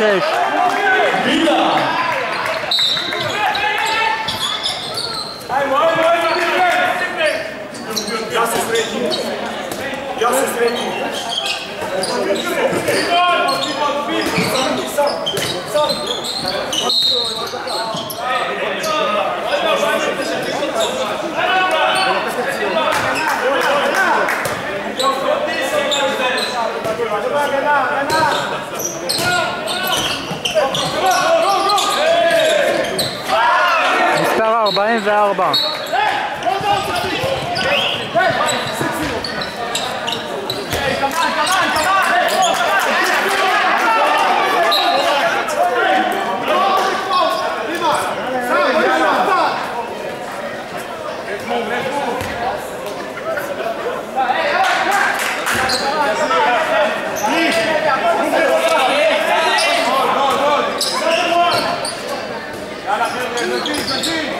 6. Alba. Argentina!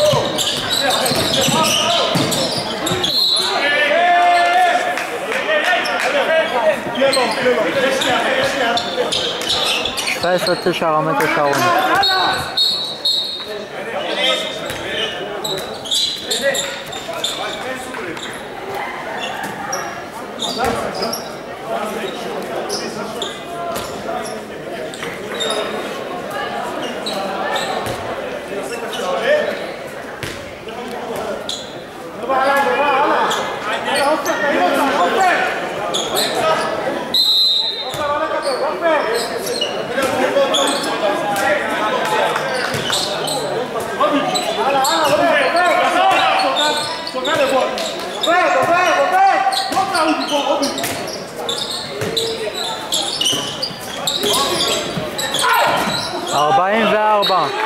5 à 6 à remettre à Charon. 44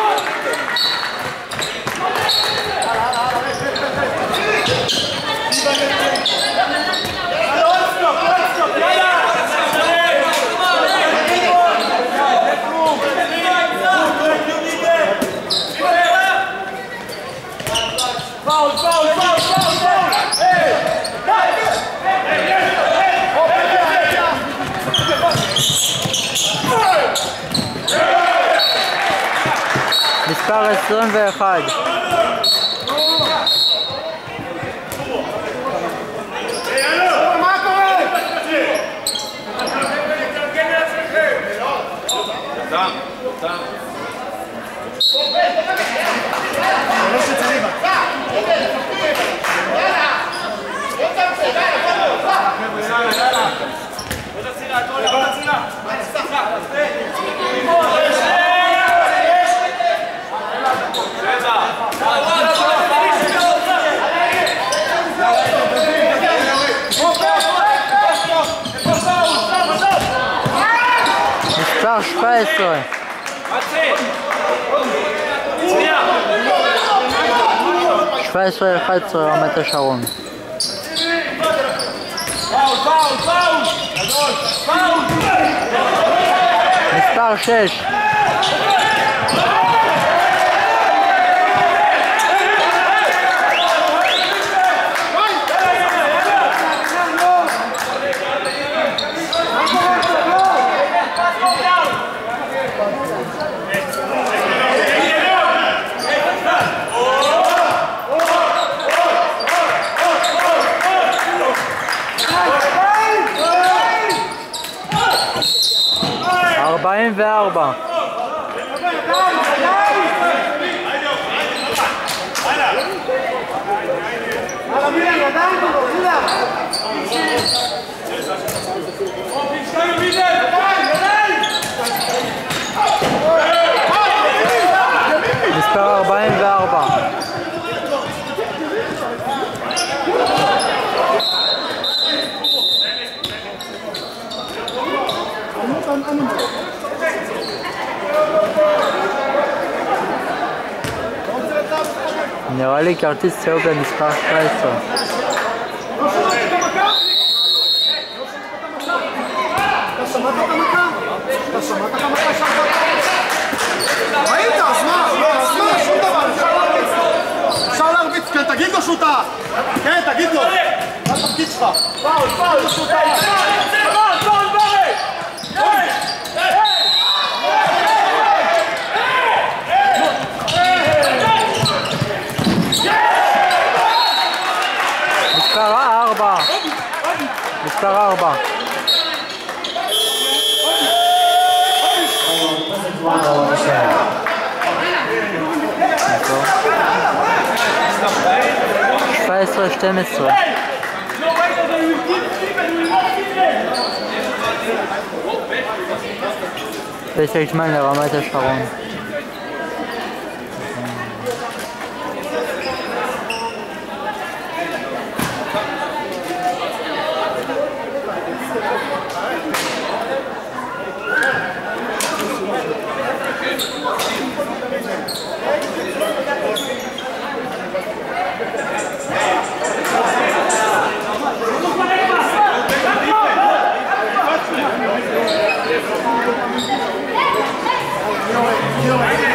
מספר 21. Done. Done. Scheiße. Scheiße, Scheiße, mit der Schaum. Faul, faul, faul! 44. Thank נראה לי כרטיס צהוב למספר 17. תגיד לו שותף! כן, תגיד לו! מה התפקיד שלך? פאול, פאול, שותף! oder stellen es so? Das ist echt meine Raumeiterfahrung. Hill.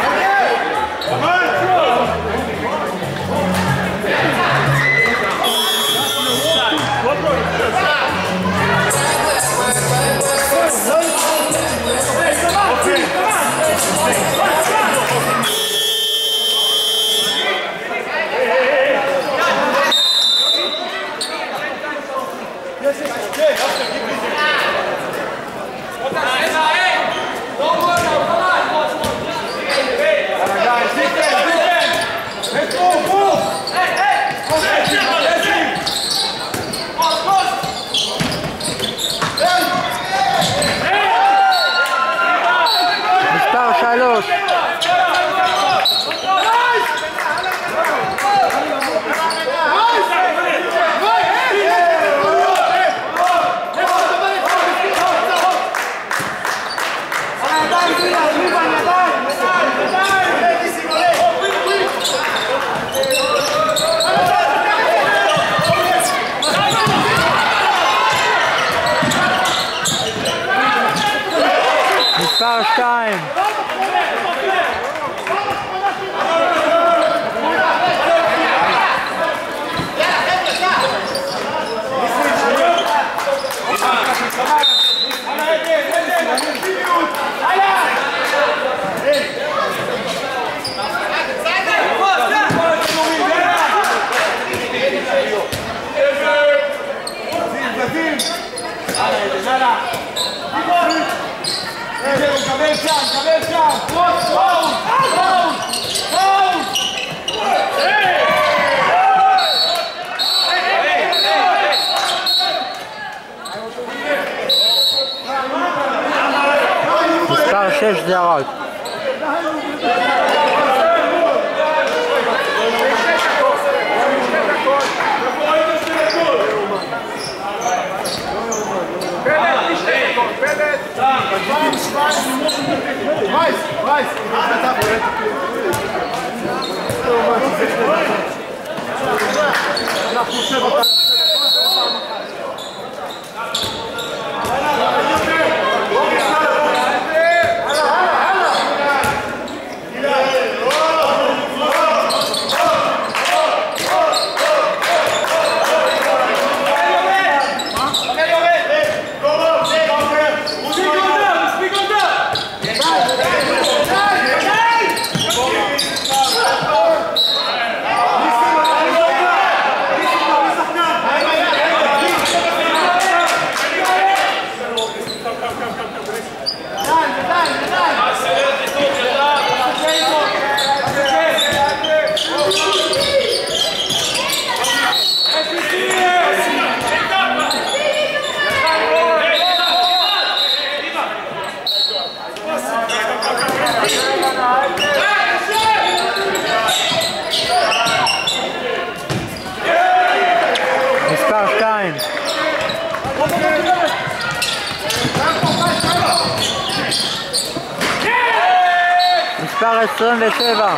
son reserva.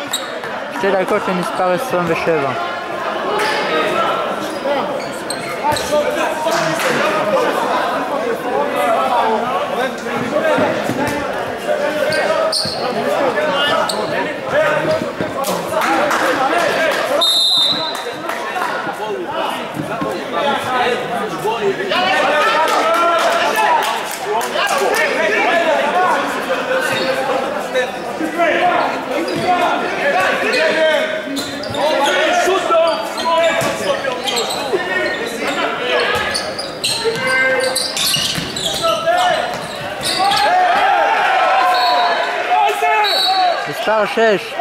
שתי דקות למספר 27. Yalla ça chèche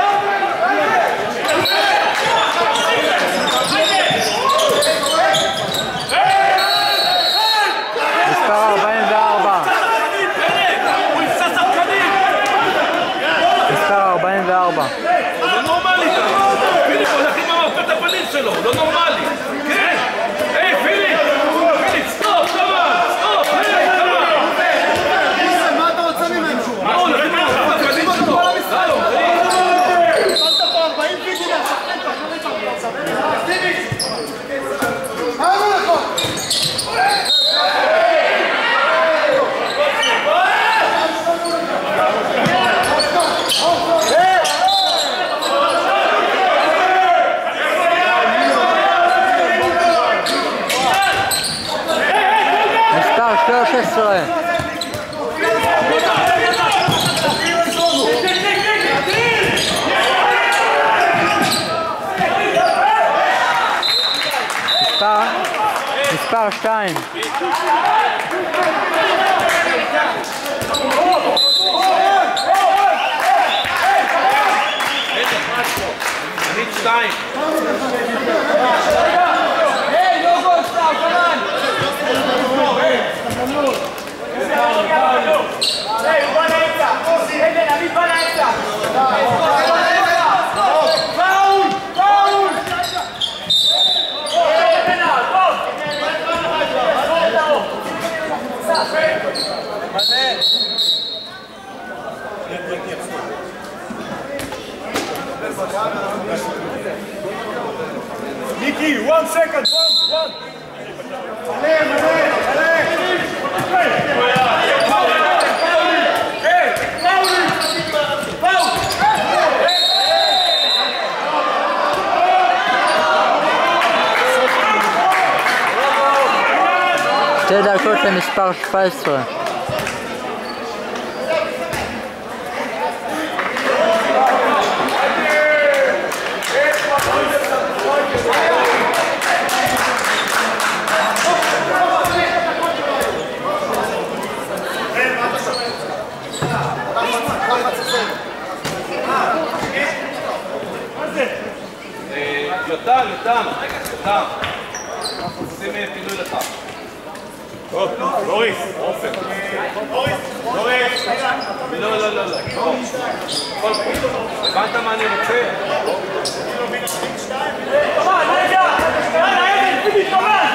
노동만 Niki, one second, one, one. Tyle תם, תם. עושים פינוי לך. טוב, בוריס, עופר. בוריס, בוריס. לא, לא, לא, לא. הבנת מה אני רוצה? תומך, רגע! יאללה, אבן, תומך!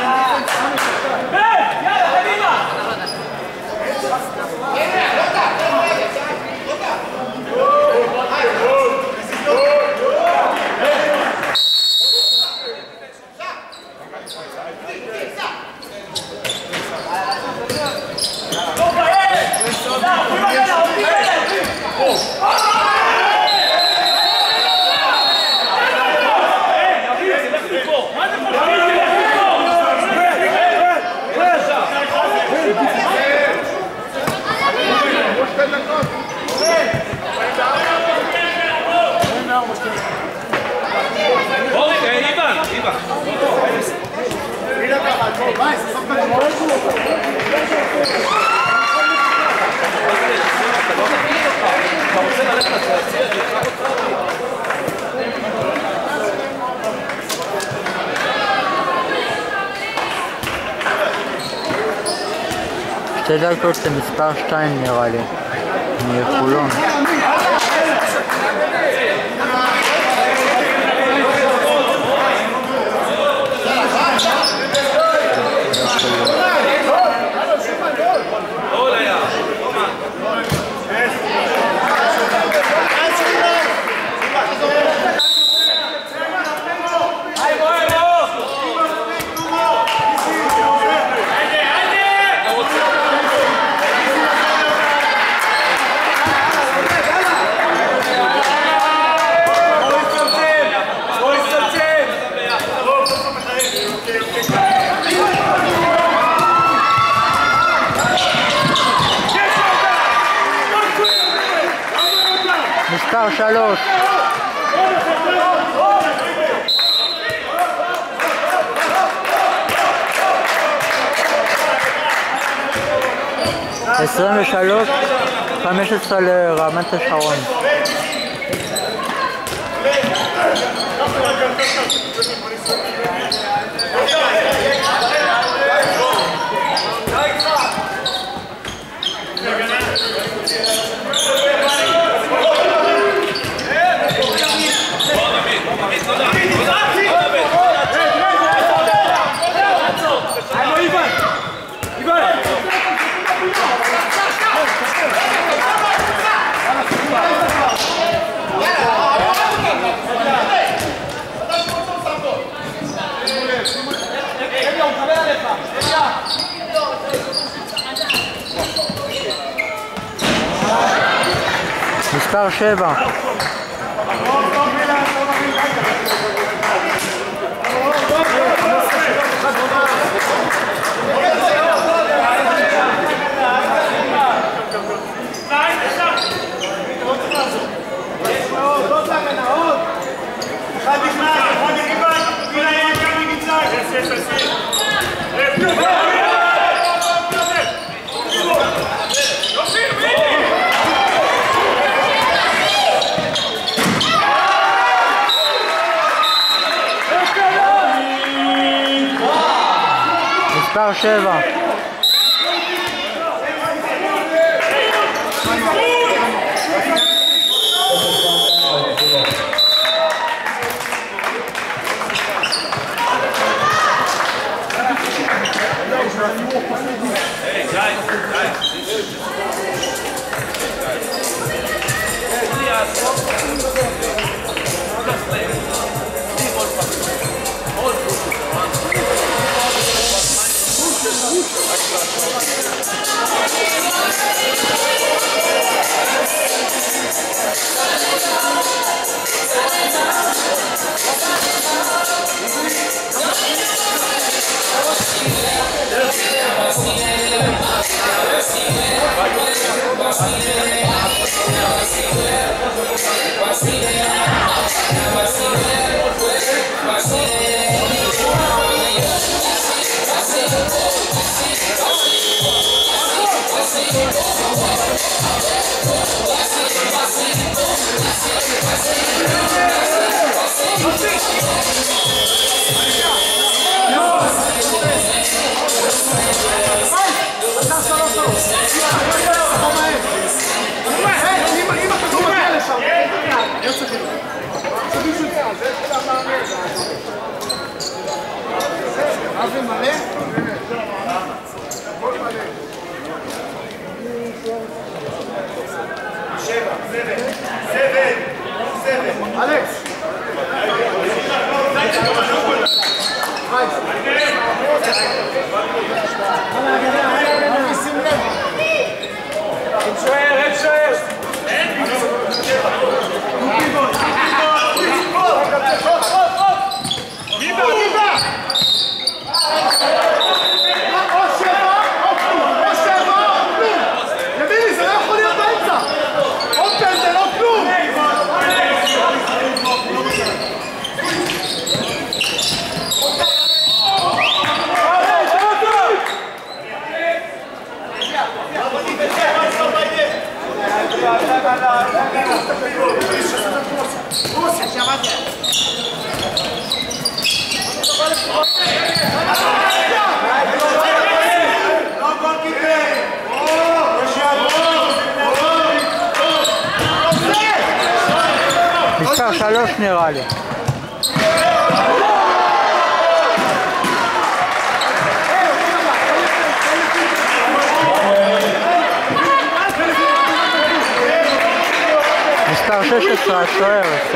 Last time. ja. 23, 15 לרמת השרון. Cheva. Tchau, Chevão.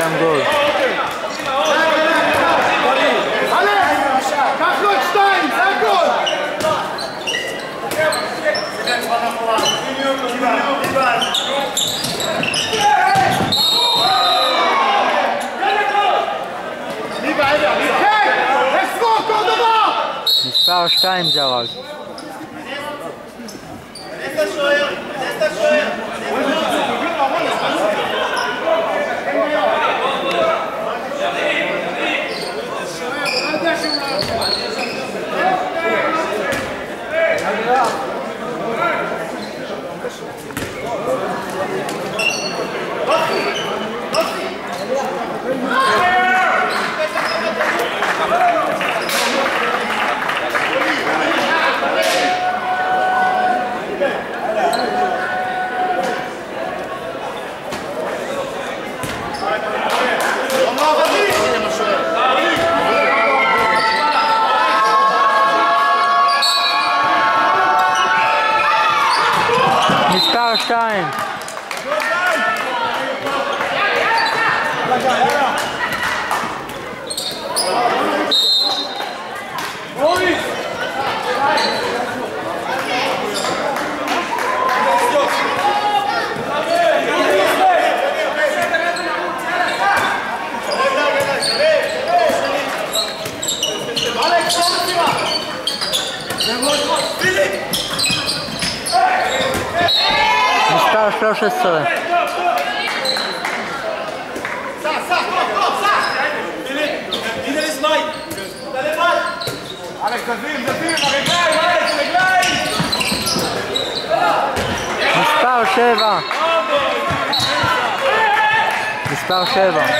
Там гол. מספר 2 ג'ראג professor. מספר שבע. מספר שבע.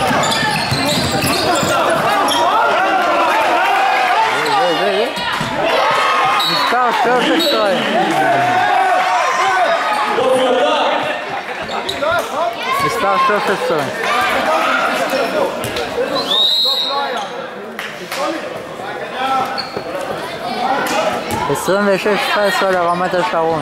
Es darf Perfect time. Está perfect time. עשרים ושש, תשע עשרה לרמת השרון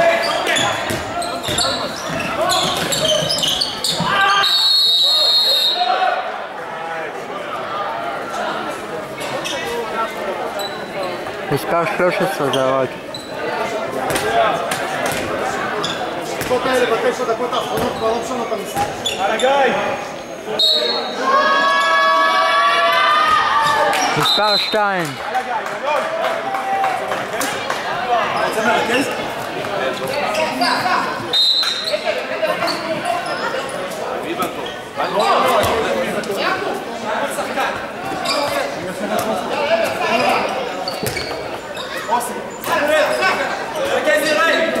Как Пеша создавать? Старштайн. Thank you. Nossa, sai, sai! Você quer virar ele?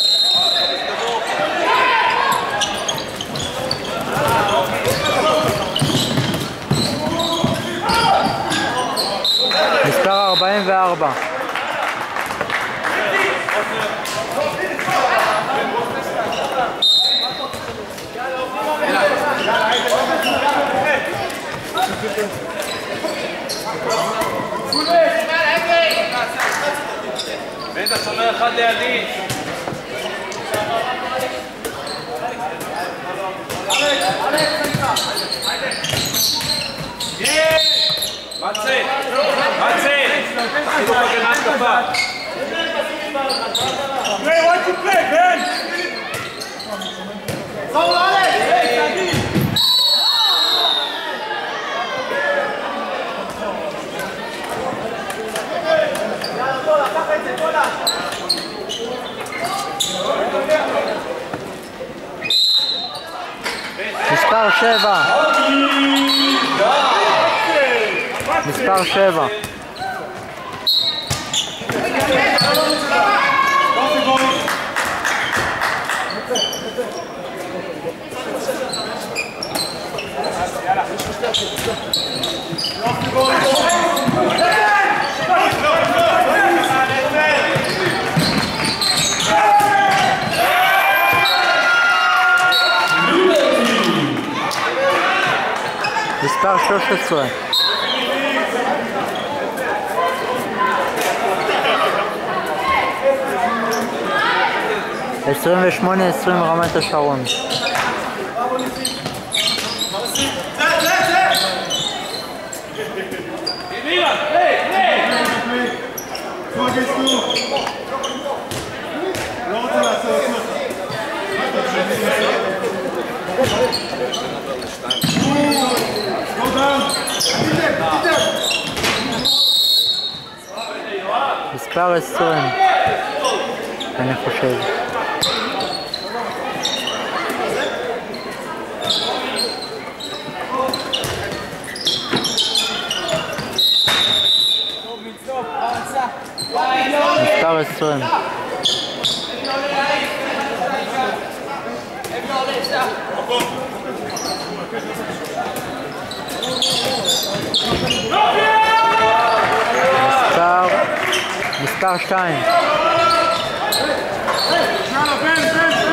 רבה. מה זה? מה זה? Play, what you play, man? Somebody! Hey, Sadiq! מספר שבע מספר שבע Dostal 106. 28, 20 רמת השרון. מספר 20, אני חושב. time. מספר, מספר 2. יאללה, בן, בן, בן,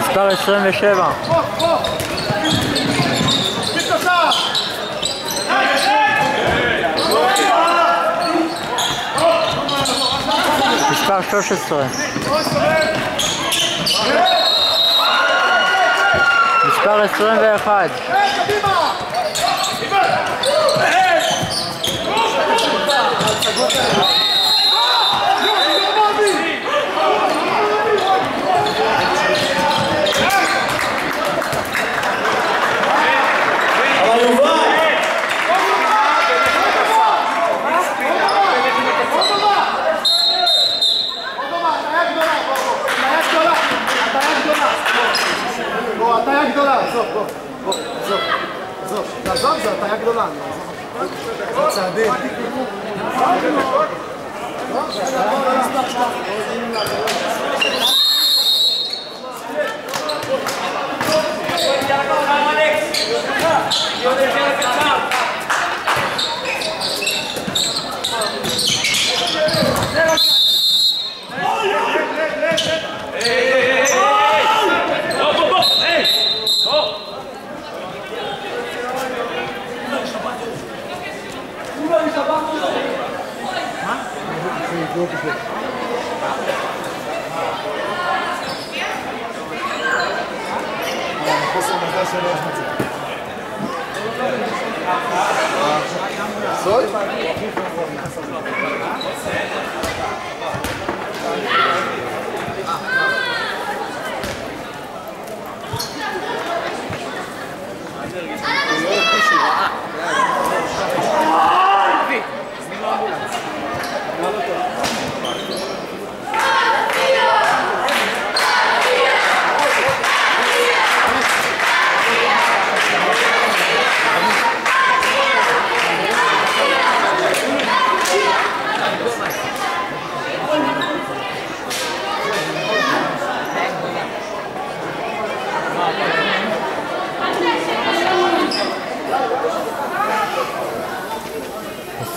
מספר 27. מספר 13. מספר 21. Thank you. עזוב, עזוב, זו הטעיה גדולה. צעדים. Yo le quiero que grupo, gente. Soll? Ah.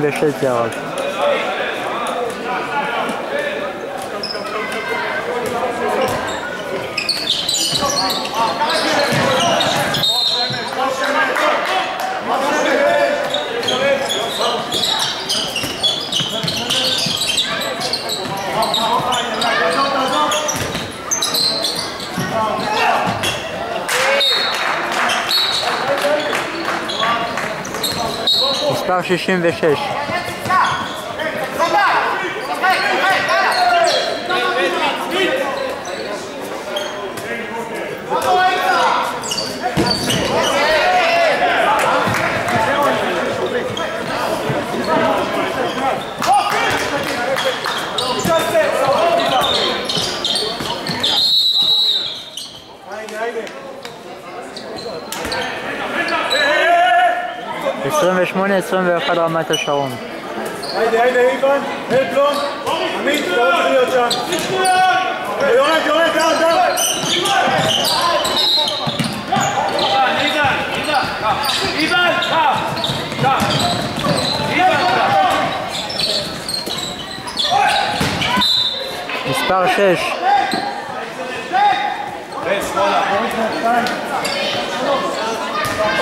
Film, wer stellt sie 65 ve 6. jetzt sollen wir gerade weiter schauen. Haydi haydi Ivan, hep long, Amit, doğru hocam. Yonet, yonet, al, al. İvan, İvan, İvan, kalk. İvan, kalk. Kalk. İvan, kalk. מספר 6.